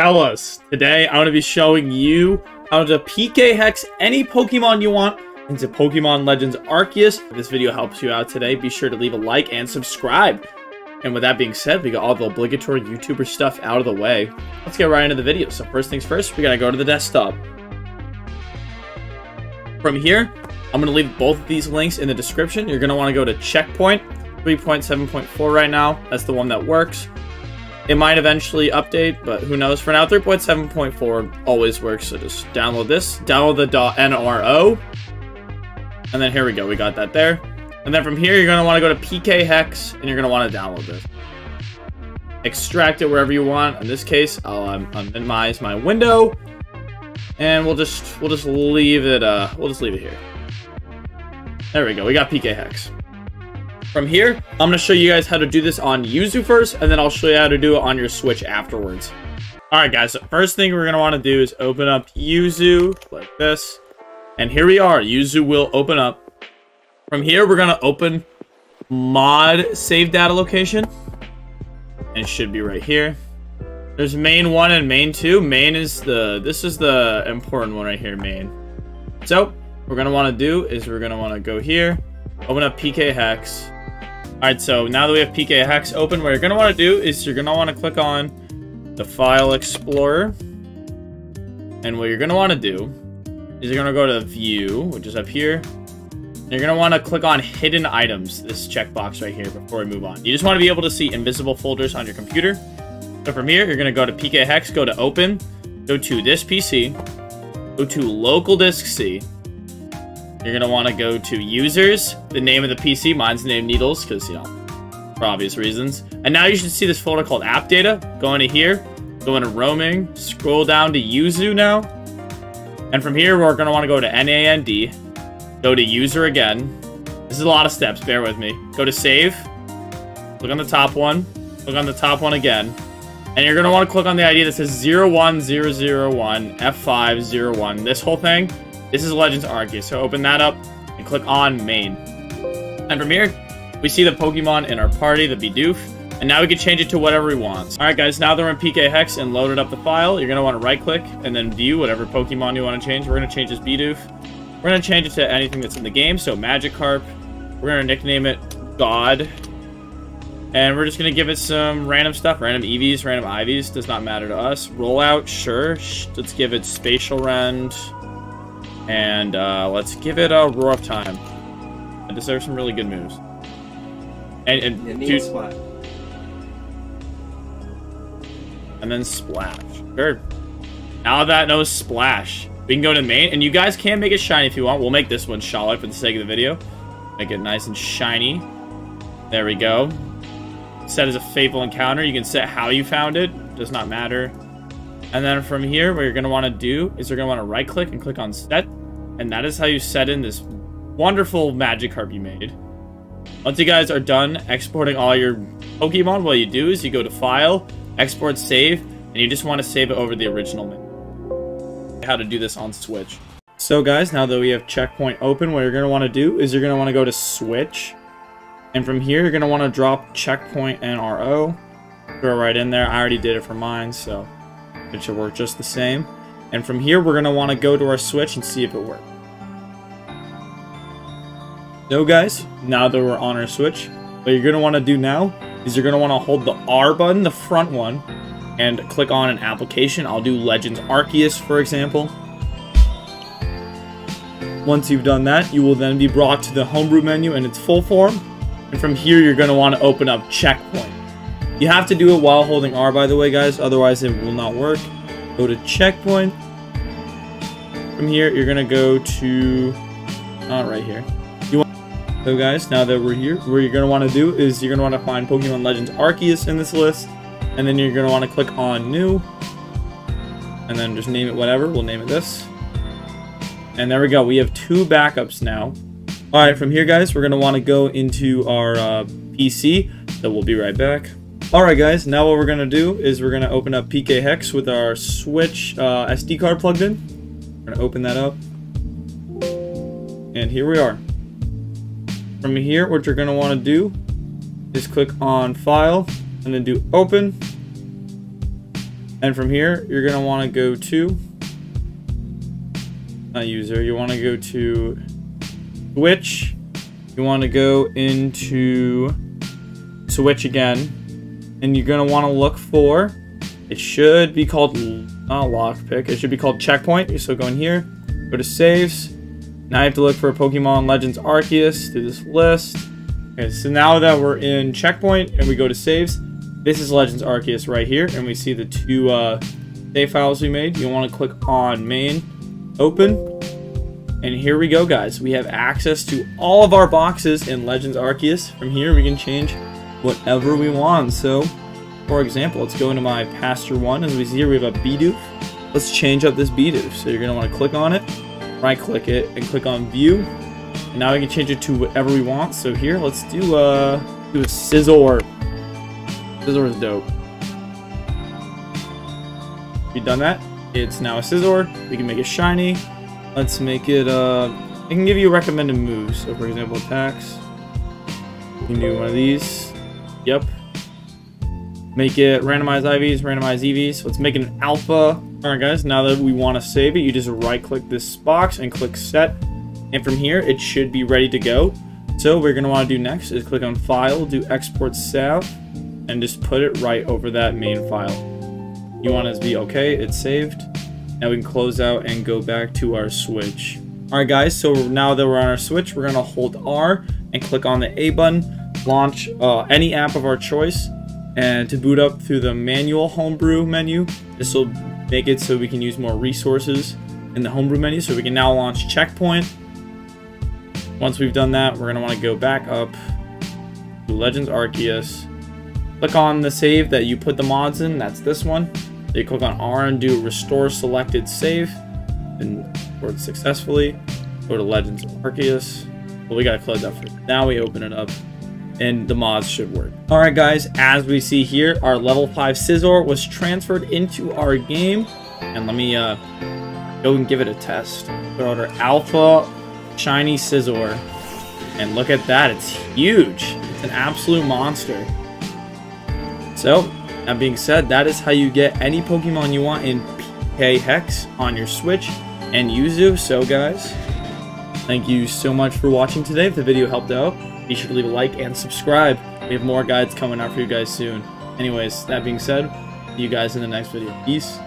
Fellas, today I'm going to be showing you how to PKHex any Pokemon you want into Pokemon Legends Arceus. If this video helps you out today, be sure to leave a like and subscribe. And with that being said, we got all the obligatory YouTuber stuff out of the way. Let's get right into the video. So first things first, we gotta go to the desktop. From here, I'm gonna leave both of these links in the description. You're gonna wanna go to Checkpoint 3.7.4 right now. That's the one that works. It might eventually update, but who knows. For now, 3.7.4 always works, so just download this. Download the .nro. And then here we go, we got that there. And then from here, you're going to want to go to PKHex, and you're going to want to download this. Extract it wherever you want. In this case, I'll, um, I'll minimize my window, and we'll just we'll just leave it. Uh, we'll just leave it here. There we go. We got PKHex. From here, I'm going to show you guys how to do this on Yuzu first, and then I'll show you how to do it on your Switch afterwards. Alright guys, so first thing we're going to want to do is open up Yuzu like this. And here we are, Yuzu will open up. From here, we're going to open mod save data location. And it should be right here. There's main 1 and main 2. Main is the, this is the important one right here, main. So, what we're going to want to do is we're going to want to go here, open up PKHex, Alright, so now that we have PKHex open, what you're going to want to do is you're going to want to click on the File Explorer. And what you're going to want to do is you're going to go to View, which is up here. You're going to want to click on Hidden Items, this checkbox right here, before we move on. You just want to be able to see invisible folders on your computer. So from here, you're going to go to PKHex, go to Open, go to this PC, go to Local Disk C, you're going to want to go to users, the name of the PC. Mine's named Needels because, you know, for obvious reasons. And now you should see this folder called app data. Go into here, go into roaming, scroll down to Yuzu now. And from here, we're going to want to go to NAND, go to user again. This is a lot of steps, bear with me. Go to save, look on the top one, look on the top one again. And you're going to want to click on the ID that says 01001 F501. This whole thing this is Legends Arceus, so open that up and click on main. And from here, we see the Pokemon in our party, the Bidoof, and now we can change it to whatever we want. Alright guys, now that we're in PKHex and loaded up the file, you're going to want to right click and then view whatever Pokemon you want to change. We're going to change this Bidoof. We're going to change it to anything that's in the game, so Magikarp. We're going to nickname it God. And we're just going to give it some random stuff. Random EVs, random IVs. Does not matter to us. Rollout, sure. Let's give it Spatial Rend. And uh, let's give it a roar of time. It deserves some really good moves. And, and dude, splat. And then splash. Very. Now that knows splash. We can go to main, and you guys can make it shiny if you want. We'll make this one solid for the sake of the video. Make it nice and shiny. There we go. Set as a fateful encounter. You can set how you found it. Does not matter. And then from here, what you're going to want to do is you're going to want to right click and click on set. And that is how you set in this wonderful magic Magikarp you made. Once you guys are done exporting all your Pokemon, what you do is you go to File, Export Save, and you just want to save it over the original menu. How to do this on Switch. So guys, now that we have Checkpoint open, what you're going to want to do is you're going to want to go to Switch. And from here, you're going to want to drop Checkpoint NRO. Throw it right in there. I already did it for mine, so it should work just the same. And from here, we're going to want to go to our Switch and see if it works. So guys, now that we're on our Switch, what you're going to want to do now is you're going to want to hold the R button, the front one, and click on an application. I'll do Legends Arceus, for example. Once you've done that, you will then be brought to the homebrew menu in its full form. And from here, you're going to want to open up Checkpoint. You have to do it while holding R, by the way, guys. Otherwise, it will not work. Go to Checkpoint. From here, you're going to go to... Not right here. So guys, now that we're here, what you're going to want to do is you're going to want to find Pokemon Legends Arceus in this list. And then you're going to want to click on New. And then just name it whatever. We'll name it this. And there we go. We have two backups now. Alright, from here guys, we're going to want to go into our uh, PC. So we'll be right back. Alright guys, now what we're going to do is we're going to open up PKHex with our Switch uh, SD card plugged in. We're going to open that up. And here we are. From here, what you're going to want to do is click on File, and then do Open. And from here, you're going to want to go to not user. You want to go to Switch. You want to go into Switch again. And you're going to want to look for, it should be called, not lockpick, it should be called checkpoint. So go in here, go to saves. Now I have to look for Pokemon Legends Arceus through this list. Okay, so now that we're in checkpoint and we go to saves, this is Legends Arceus right here. And we see the two uh, save files we made. You want to click on main open. And here we go, guys. We have access to all of our boxes in Legends Arceus. From here, we can change whatever we want. So, for example, let's go into my Pasture 1. As we see here, we have a Bidoof. Let's change up this Bidoof. So you're going to want to click on it, right-click it, and click on View. And now we can change it to whatever we want. So here, let's do, uh, do a Scizor. Scizor is dope. We've done that. It's now a Scizor. We can make it shiny. Let's make it, uh, it can give you recommended moves. So, for example, attacks. You can do one of these. Yep. Make it randomize IVs, randomize EVs. Let's make it an alpha. Alright guys, now that we want to save it, you just right click this box and click set. And from here, it should be ready to go. So what we're going to want to do next is click on file, do export sav, and just put it right over that main file. You want it to be okay, it's saved. Now we can close out and go back to our switch. Alright guys, so now that we're on our switch, we're going to hold R and click on the A button, launch uh, any app of our choice, and to boot up through the manual homebrew menu, this will make it so we can use more resources in the homebrew menu. So we can now launch checkpoint. Once we've done that, we're going to want to go back up to Legends Arceus. Click on the save that you put the mods in, that's this one. So you click on R and do restore selected save and record successfully. Go to Legends Arceus. Well, we gotta close that first. Now we open it up and the mods should work. Alright guys, as we see here, our level 5 Scizor was transferred into our game. And let me uh, go and give it a test. Put out our Alpha Shiny Scizor. And look at that, it's huge. It's an absolute monster. So, that being said, that is how you get any Pokemon you want in PKHex on your Switch and Yuzu. So guys, thank you so much for watching today. If the video helped out, be sure to leave a like and subscribe. We have more guides coming out for you guys soon. Anyways, that being said, see you guys in the next video. Peace.